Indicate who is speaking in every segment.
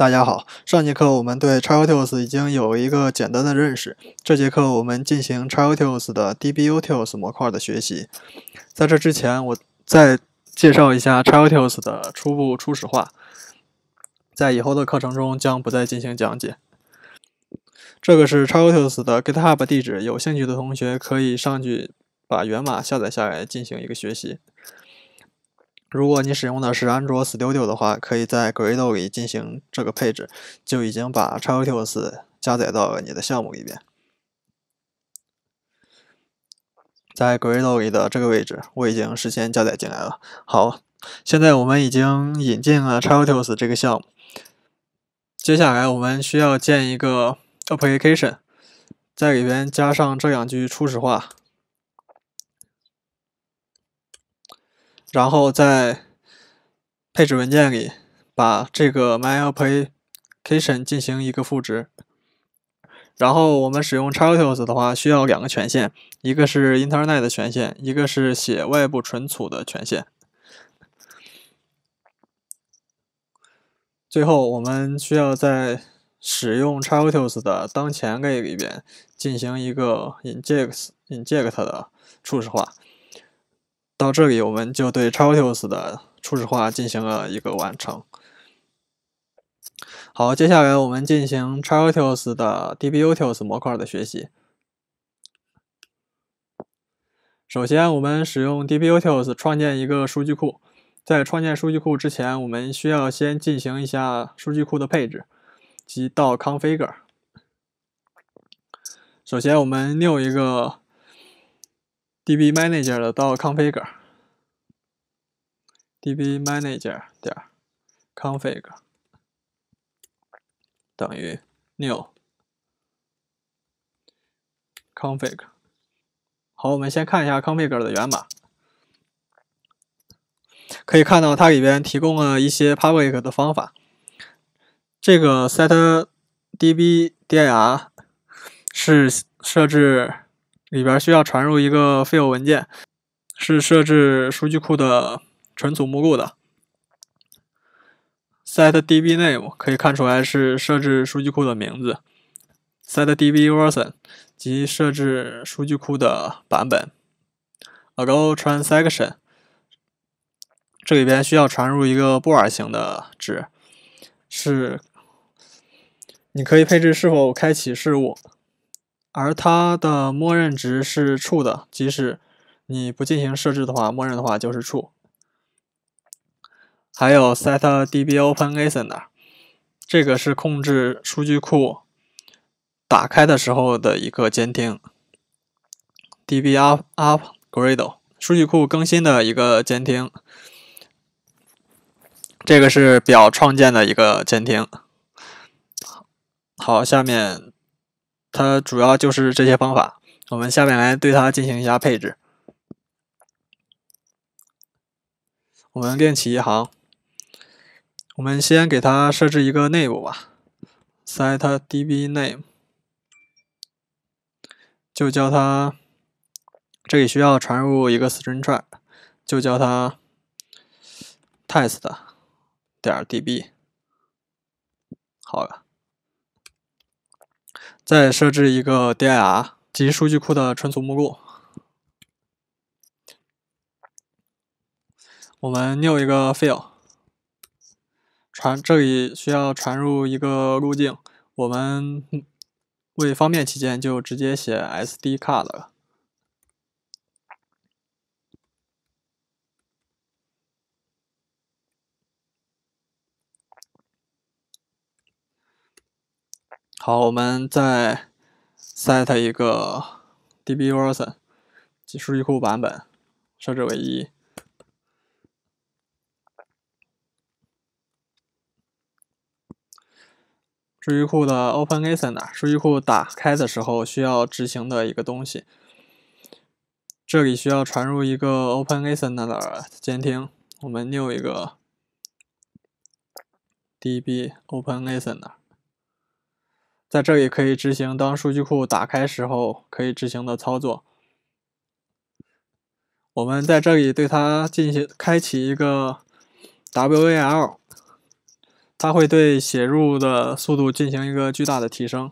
Speaker 1: 大家好，上节课我们对 XUtils 已经有一个简单的认识。这节课我们进行 XUtils 的 DBUtils 模块的学习。在这之前，我再介绍一下 XUtils 的初步初始化，在以后的课程中将不再进行讲解。这个是 XUtils 的 GitHub 地址，有兴趣的同学可以上去把源码下载下来进行一个学习。如果你使用的是安卓 Studio 的话，可以在 Gradle 里进行这个配置，就已经把 XUtils 加载到了你的项目里边。在 Gradle 里的这个位置，我已经事先加载进来了。好，现在我们已经引进了 XUtils 这个项目。接下来我们需要建一个 application，在里边加上这两句初始化。然后在配置文件里把这个 myApplication 进行一个赋值。然后我们使用 XUtils 的话，需要两个权限，一个是 Internet 的权限，一个是写外部存储的权限。最后，我们需要在使用 XUtils 的当前类里边进行一个 inject inject 的初始化。到这里，我们就对 XUtils 的初始化进行了一个完成。好，接下来我们进行 XUtils 的 DBUtils 模块的学习。首先，我们使用 DBUtils 创建一个数据库。在创建数据库之前，我们需要先进行一下数据库的配置，即到 config。首先，我们 new 一个。Db manager 的到 config，db manager 点 config 等于 new config。好，我们先看一下 config 的源码，可以看到它里边提供了一些 public 的方法。这个 set db dir 是设置。里边需要传入一个 file 文件，是设置数据库的存储目录的。set db name 可以看出来是设置数据库的名字。set db version 即设置数据库的版本。ago transaction 这里边需要传入一个布尔型的值，是你可以配置是否开启事务。而它的默认值是 true 的，即使你不进行设置的话，默认的话就是 true。还有 set db open listener，这个是控制数据库打开的时候的一个监听。db up upgrade 数据库更新的一个监听，这个是表创建的一个监听。好，下面。它主要就是这些方法，我们下面来对它进行一下配置。我们另起一行，我们先给它设置一个内部吧，set db name，就叫它，这里需要传入一个 string try，就叫它 test 点 db，好了。再设置一个 dir 及数据库的存储目录。我们 new 一个 file，传这里需要传入一个路径，我们为方便起见就直接写 sd card 了。好，我们再 set 一个 db version 及数据库版本，设置为一。数据库的 open listener，数据库打开的时候需要执行的一个东西。这里需要传入一个 open listener 的监听，我们 new 一个 db open listener。在这里可以执行当数据库打开时候可以执行的操作。我们在这里对它进行开启一个 WAL，它会对写入的速度进行一个巨大的提升。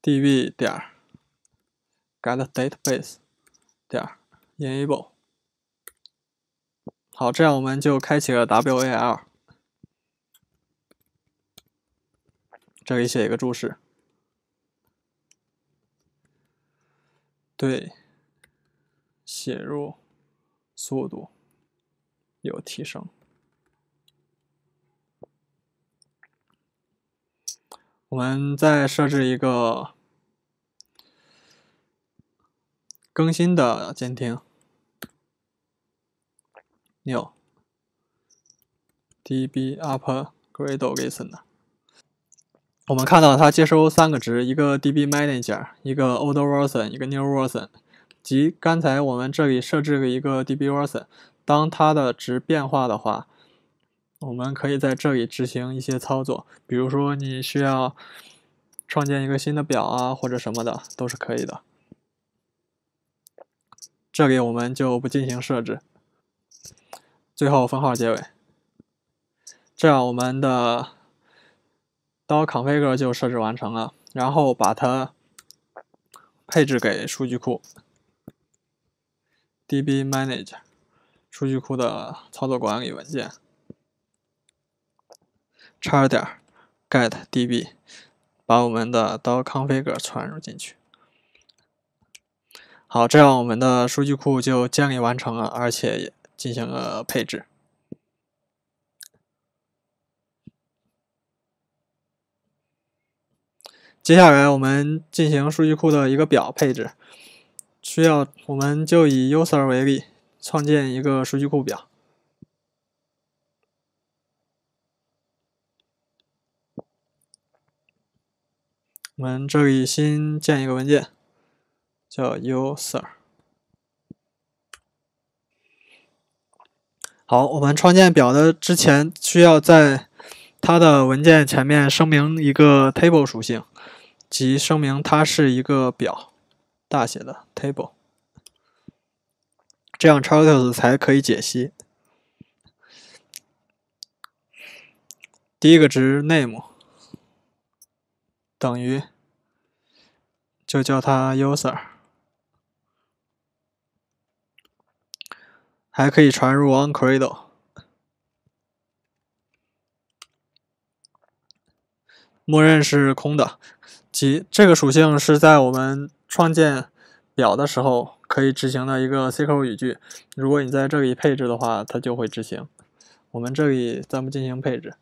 Speaker 1: db 点 get database 点 enable。好，这样我们就开启了 WAL。这里写一个注释，对写入速度有提升。我们再设置一个更新的监听，new db upgrade listen 的。我们看到它接收三个值，一个 db manager，一个 old version，一个 new version。即刚才我们这里设置了一个 db version，当它的值变化的话。我们可以在这里执行一些操作，比如说你需要创建一个新的表啊，或者什么的，都是可以的。这里我们就不进行设置。最后分号结尾，这样我们的 .config 就设置完成了，然后把它配置给数据库 db manager 数据库的操作管理文件。叉点 get db，把我们的 .config 传入进去。好，这样我们的数据库就建立完成了，而且也进行了配置。接下来我们进行数据库的一个表配置，需要我们就以 user 为例，创建一个数据库表。我们这里新建一个文件，叫 user。好，我们创建表的之前需要在它的文件前面声明一个 table 属性，即声明它是一个表，大写的 table，这样 Charles 才可以解析。第一个值 name。等于，就叫它 user，还可以传入 onCradle，默认是空的，即这个属性是在我们创建表的时候可以执行的一个 SQL 语句。如果你在这里配置的话，它就会执行。我们这里暂不进行配置。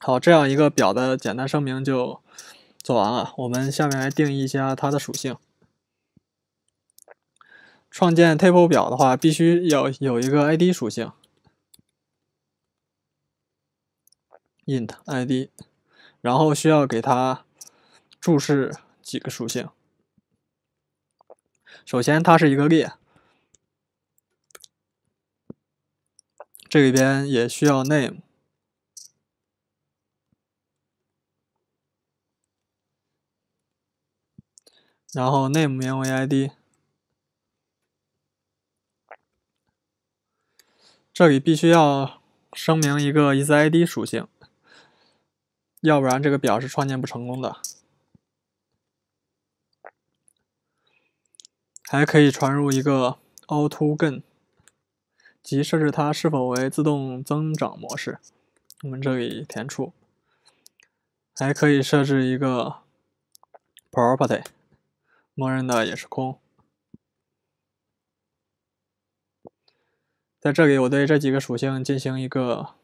Speaker 1: 好，这样一个表的简单声明就做完了。我们下面来定义一下它的属性。创建 table 表的话，必须要有一个 ID 属性，int ID，然后需要给它注释几个属性。首先，它是一个列，这里边也需要 name。然后 name 名为 id，这里必须要声明一个 isId 属性，要不然这个表是创建不成功的。还可以传入一个 AutoGen，即设置它是否为自动增长模式。我们这里填出，还可以设置一个 Property。默认的也是空。在这里，我对这几个属性进行一个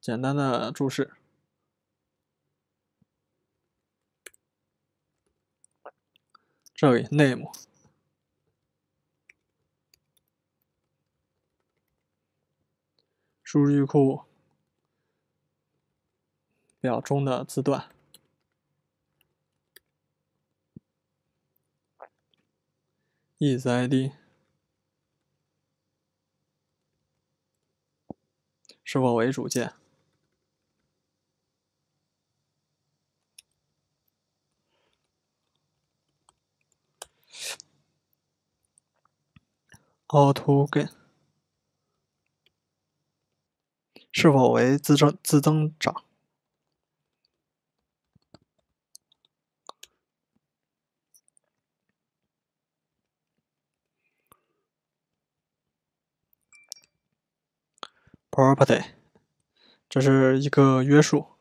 Speaker 1: 简单的注释。这里 name 数据库表中的字段。isId 是否为主键？AutoGen 是否为自增自增长。property，这是一个约束。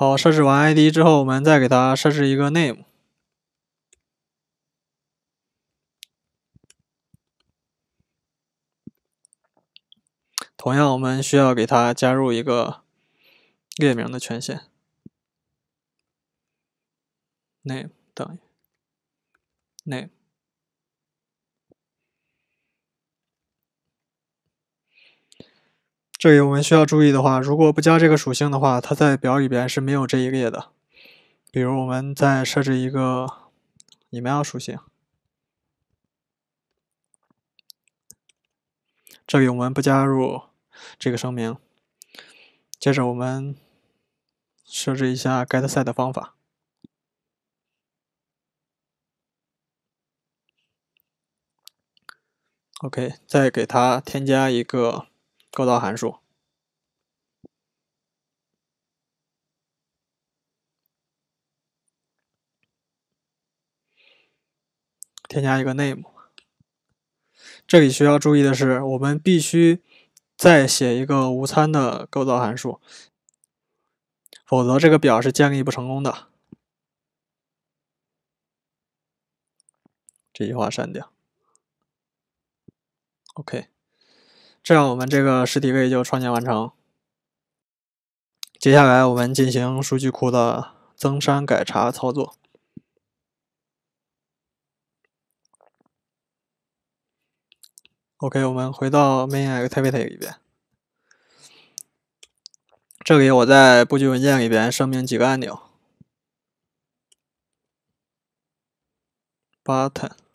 Speaker 1: 好，设置完 ID 之后，我们再给它设置一个 name。同样，我们需要给它加入一个列名的权限，name 等于 name。这里我们需要注意的话，如果不加这个属性的话，它在表里边是没有这一列的。比如我们再设置一个 email 属性，这里我们不加入这个声明。接着我们设置一下 getSet 方法。OK，再给它添加一个。构造函数，添加一个 name。这里需要注意的是，我们必须再写一个无参的构造函数，否则这个表是建立不成功的。这句话删掉。OK。这样，我们这个实体位就创建完成。接下来，我们进行数据库的增删改查操作。OK，我们回到 main activity 里边。这里我在布局文件里边声明几个按钮：button。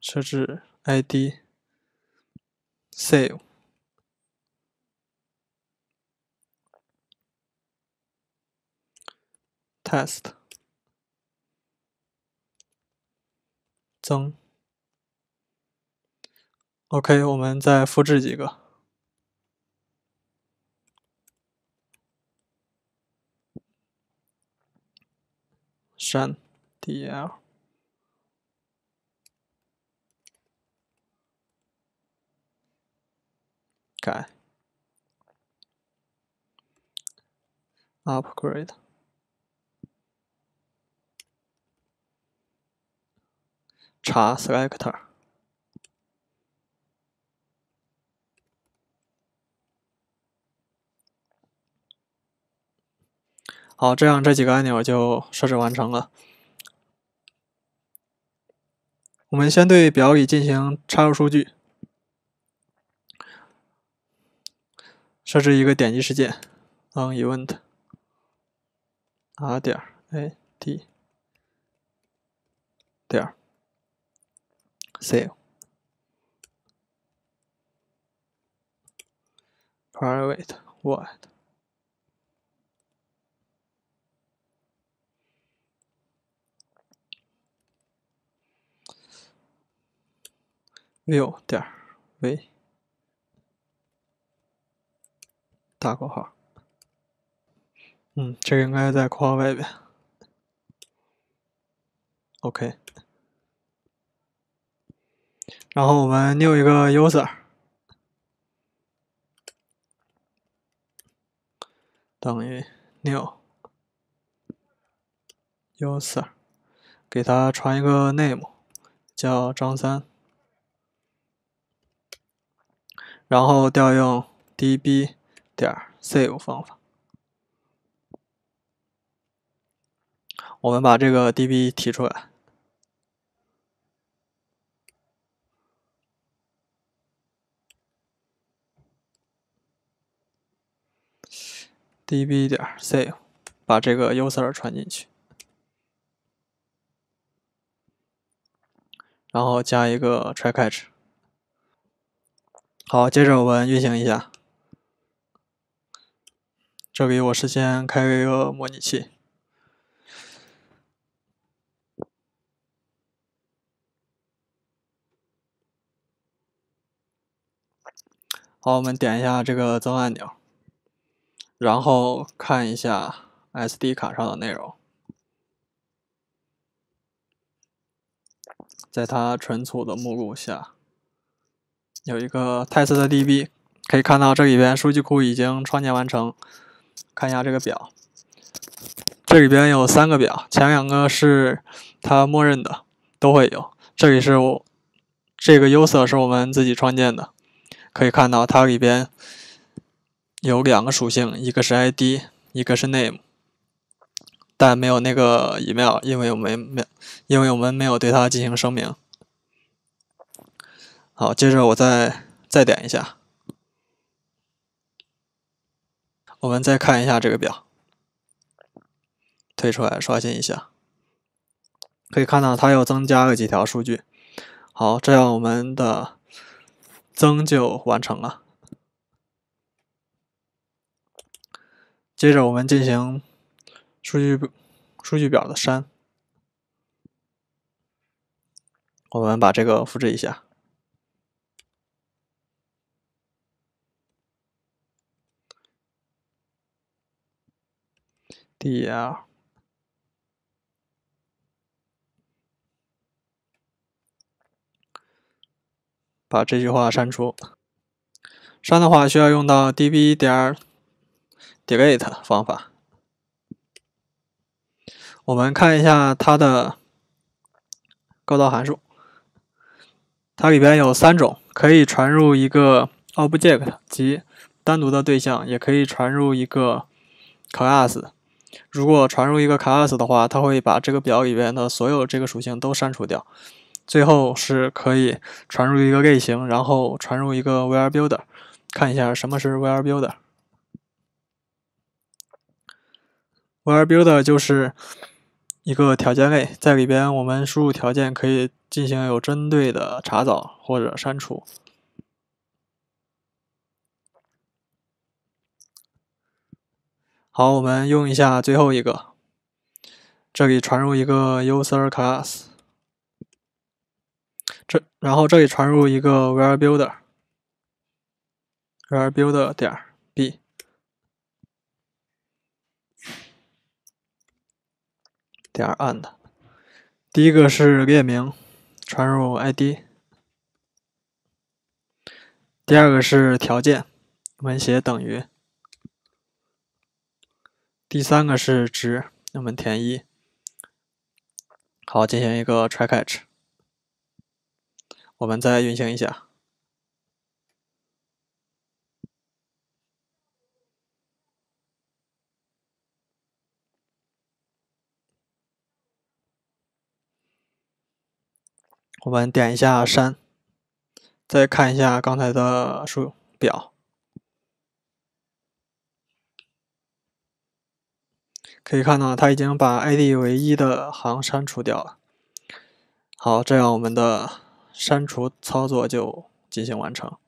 Speaker 1: 设置 ID save test 增 OK，我们再复制几个删 DL。改，upgrade，查 selector，好，这样这几个按钮就设置完成了。我们先对表里进行插入数据。设置一个点击事件，on event r 点 a d 点 save private void view 点 v 大括号，嗯，这个应该在括号外边。OK，然后我们 new 一个 user，等于 new user，给他传一个 name，叫张三，然后调用 db。点 save 方法，我们把这个 db 提出来，db 点 save，把这个 user 传进去，然后加一个 try catch。好，接着我们运行一下。这里我事先开一个模拟器。好，我们点一下这个增按钮，然后看一下 SD 卡上的内容，在它存储的目录下有一个 TestDB，可以看到这里边数据库已经创建完成。看一下这个表，这里边有三个表，前两个是它默认的，都会有。这里是我这个 user 是我们自己创建的。可以看到，它里边有两个属性，一个是 ID，一个是 name，但没有那个 email，因为我们没，因为我们没有对它进行声明。好，接着我再再点一下，我们再看一下这个表，退出来刷新一下，可以看到它又增加了几条数据。好，这样我们的。增就完成了。接着我们进行数据数据表的删，我们把这个复制一下 D L，。把这句话删除。删的话需要用到 db 点 delete 方法。我们看一下它的构造函数，它里边有三种，可以传入一个 object 即单独的对象，也可以传入一个 class。如果传入一个 class 的话，它会把这个表里边的所有这个属性都删除掉。最后是可以传入一个类型，然后传入一个 WhereBuilder，看一下什么是 WhereBuilder。WhereBuilder 就是一个条件类，在里边我们输入条件可以进行有针对的查找或者删除。好，我们用一下最后一个，这里传入一个 User Class。这，然后这里传入一个 v r builder，v r builder 点 b，点 and，第一个是列名，传入 id，第二个是条件，我们写等于，第三个是值，我们填一，好，进行一个 try catch。我们再运行一下，我们点一下删，再看一下刚才的数表，可以看到它已经把 ID 为一的行删除掉了。好，这样我们的。删除操作就进行完成，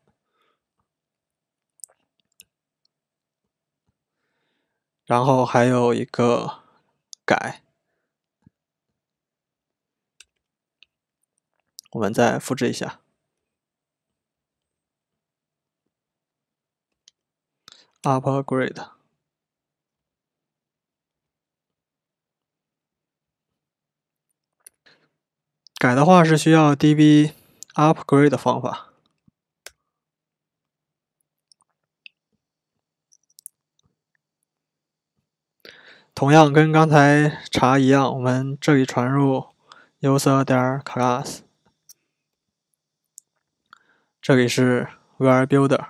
Speaker 1: 然后还有一个改，我们再复制一下，upgrade，改的话是需要 db。upgrade 的方法，同样跟刚才查一样，我们这里传入 user 点 class，这里是 VR builder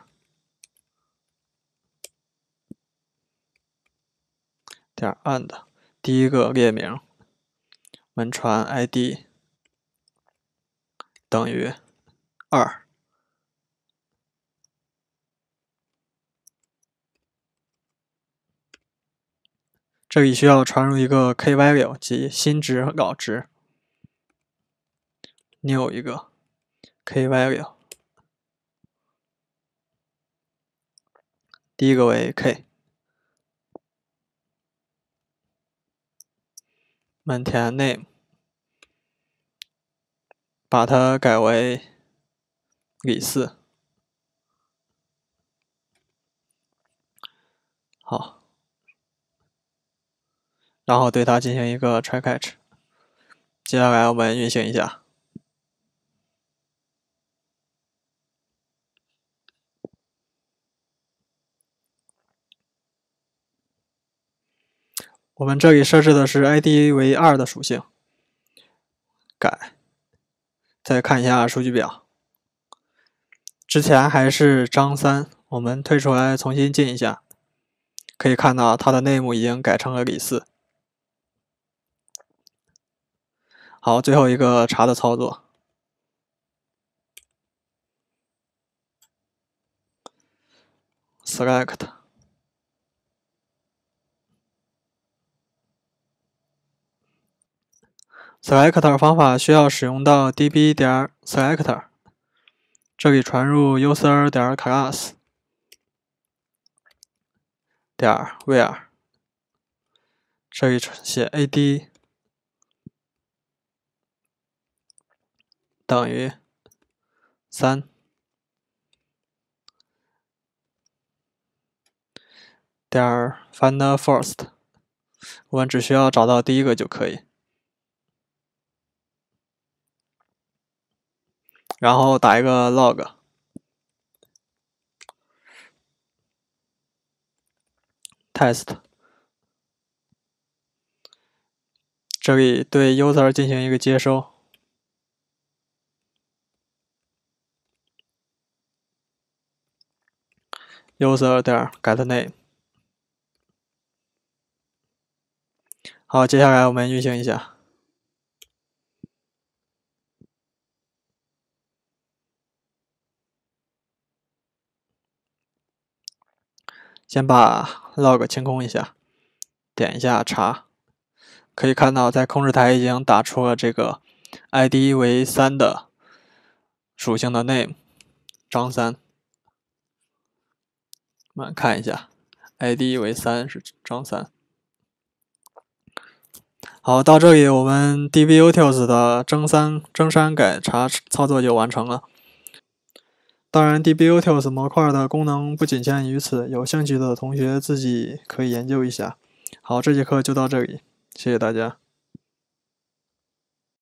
Speaker 1: 点 and 第一个列名，我们传 id。等于二。这里需要传入一个 k-value，及新值和老值。new 一个 k-value，第一个为 k，门填 name。把它改为李四。好，然后对它进行一个 try catch。接下来我们运行一下。我们这里设置的是 ID 为二的属性，改，再看一下数据表，之前还是张三，我们退出来重新进一下，可以看到它的 name 已经改成了李四。好，最后一个查的操作，select。Select 方法需要使用到 db 点 selector，这里传入 user 点 class 点 where，这里写 ad 等于三点 find first，我们只需要找到第一个就可以。然后打一个 log test，这里对 user 进行一个接收，user 点 get name。好，接下来我们运行一下。先把 log 清空一下，点一下查，可以看到在控制台已经打出了这个 ID 为三的属性的 name 张三。我们看一下，ID 为三是张三。好，到这里我们 dbutils 的增三增删改查操作就完成了。当然，dbutils 模块的功能不仅限于此，有兴趣的同学自己可以研究一下。好，这节课就到这里，谢谢大家。